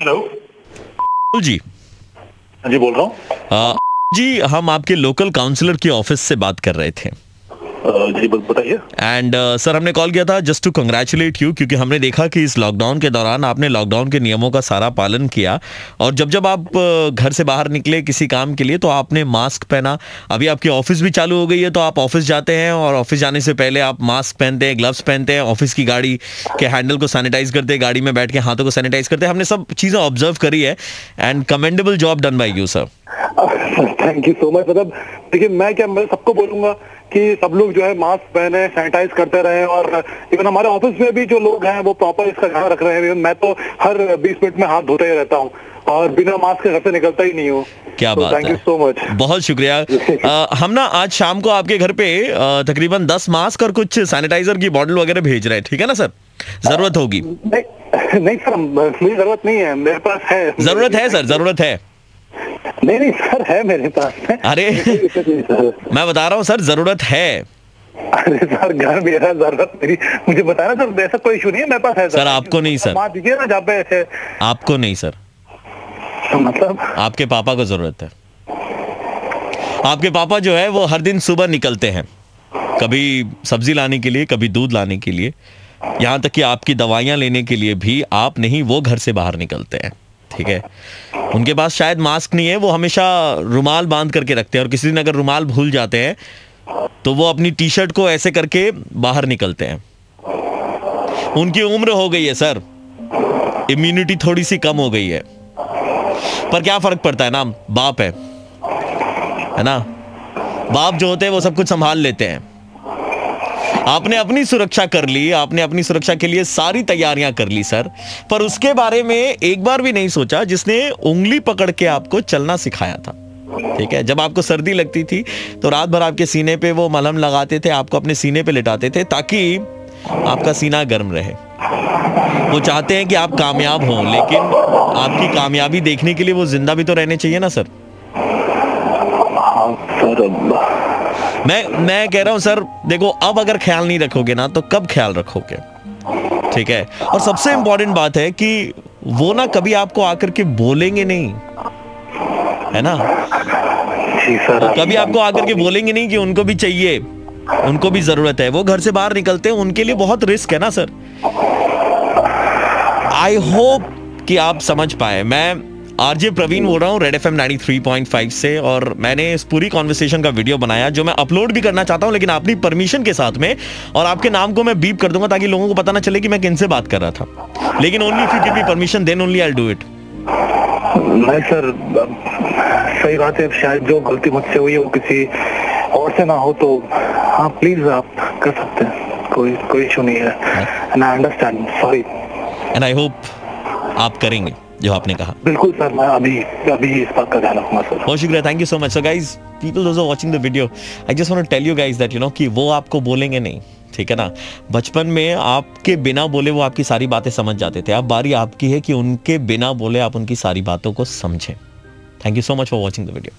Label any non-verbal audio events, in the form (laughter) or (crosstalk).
Hello. जी। हाँ जी बोल रहा हूँ। जी हम आपके लोकल काउंसलर के ऑफ़िस से बात कर रहे थे। जी बताइए। एंड सर हमने कॉल किया था जस्ट टू कंग्रेचुलेट यू क्योंकि हमने देखा कि इस लॉकडाउन के दौरान आपने लॉकडाउन के नियमों का सारा पालन किया। और जब जब आप घर से बाहर निकले किसी काम के लिए तो आपने मास्क पहना। अभी आपकी ऑफ़िस भी चालू हो गई है तो आप ऑफ़िस जाते हैं और ऑफ़िस जाने से पहले आप मास्क पहनते हैं ग्लव्स पहनते हैं ऑफ़िस की गाड़ी के हैंडल को सैनिटाइज करते हैं गाड़ी में बैठ के हाथों को सैनिटाइज करते हैं। हमने सब चीज़ें ऑब्ज़र्व करी है। And commendable job done by you sir thank you so much मतलब देखिए मैं क्या मैं सबको बोलूँगा कि सब लोग जो है मास्क पहने सैनिटाइज करते रहे और इवन हमारे ऑफ़िस में भी जो लोग हैं वो प्रॉपर इसका ध्यान रख रहे हैं। मैं तो हर 20 मिनट में हाथ धोते ही रहता हूँ और बिना मास्क के घर से निकलता ही नहीं हूँ। क्या so, बात थैंक है। यू सो मच बहुत शुक्रिया। (laughs) हम ना आज शाम को आपके घर पे तकरीबन 10 मास्क और कुछ सैनिटाइजर की बॉटल वगैरह भेज रहे हैं। ठीक है ना सर? ज़रूरत होगी। नहीं नहीं सर मुझे ज़रूरत नहीं है। मेरे पास है। ज़रूरत है सर ज़रूरत है। नहीं नहीं सर है मेरे पास। अरे (laughs) मैं बता रहा हूँ सर ज़रूरत है। अरे सर घर मेरा ज़रूरत मेरी मुझे बताना सर ऐसा कोई इशू नहीं है मेरे पास है सर, आपको नहीं, सर। मार दीजिए ना जहाँ पे ऐसे आपको नहीं सर। मतलब? आपके पापा को ज़रूरत है। आपके पापा जो है वो हर दिन सुबह निकलते हैं। कभी सब्ज़ी लाने के लिए कभी दूध लाने के लिए। यहाँ तक कि आपकी दवाइयाँ लेने के लिए भी आप नहीं वो घर से बाहर निकलते हैं। ठीक है। उनके पास शायद मास्क नहीं है, वो हमेशा रुमाल बाँध करके रखते हैं और किसी दिन अगर रुमाल भूल जाते हैं तो वो अपनी टी शर्ट को ऐसे करके बाहर निकलते हैं। उनकी उम्र हो गई है, सर। इम्यूनिटी थोड़ी सी कम हो गई है। पर क्या फ़र्क पड़ता है ना? बाप है। है ना? बाप जो होते हैं, वो सब कुछ संभाल लेते हैं। आपने अपनी सुरक्षा कर ली, आपने अपनी सुरक्षा के लिए सारी तैयारियाँ कर ली, सर। पर उसके बारे में एक बार भी नहीं सोचा, जिसने उंगली पकड़ के आपको चलना सिखाया था। ठीक है? जब आपको सर्दी लगती थी तो रात भर आपके सीने पे वो मलहम लगाते थे, आपको अपने सीने पे लिटाते थे, ताकि आपका सीना गर्म रहे। वो चाहते हैं कि आप कामयाब हों, लेकिन आपकी कामयाबी देखने के लिए वो ज़िंदा भी तो रहने चाहिए ना, सर? हाँ सर मैं मैं कह रहा हूँ सर देखो अब अगर ख्याल नहीं रखोगे ना तो कब ख्याल रखोगे? ठीक है? और सबसे इंपॉर्टेंट बात है कि वो ना कभी आपको आकर के बोलेंगे नहीं। है ना? जी सर। कभी आपको आकर के बोलेंगे नहीं कि उनको भी चाहिए उनको भी ज़रूरत है। वो घर से बाहर निकलते हैं उनके लिए बहुत रिस्क है ना सर? आई होप कि आप समझ पाए। मैं आरजे प्रवीण बोल रहा हूँ रेड एफ़ एम से और मैंने इस पूरी कॉन्वर्सेशन का वीडियो बनाया जो मैं अपलोड भी करना चाहता हूँ लेकिन अपनी परमिशन के साथ में और आपके नाम को मैं बीप कर दूँगा ताकि लोगों को पता ना चले कि मैं किनसे बात कर रहा था। लेकिन only if you give me permission then only I do it नहीं सर सही बात है शायद जो गलती मुझसे हुई है वो किसी और से ना हो तो हाँ प्लीज़ आप कर सकते हैं कोई कोई इशू नहीं है। And I understand sorry and I hope आप करेंगे। जो आपने कहा। बिल्कुल सर मैं अभी अभी इस बात का ध्यान रखूँगा सर। बहुत शुक्रिया thank you so much so guys people those are watching the video I just want to tell you guys that you know कि वो आपको बोलेंगे नहीं ठीक है ना? बचपन में आपके बिना बोले वो आपकी सारी बातें समझ जाते थे। अब बारी आपकी है कि उनके बिना बोले आप उनकी सारी बातों को समझें। Thank you so much for watching the video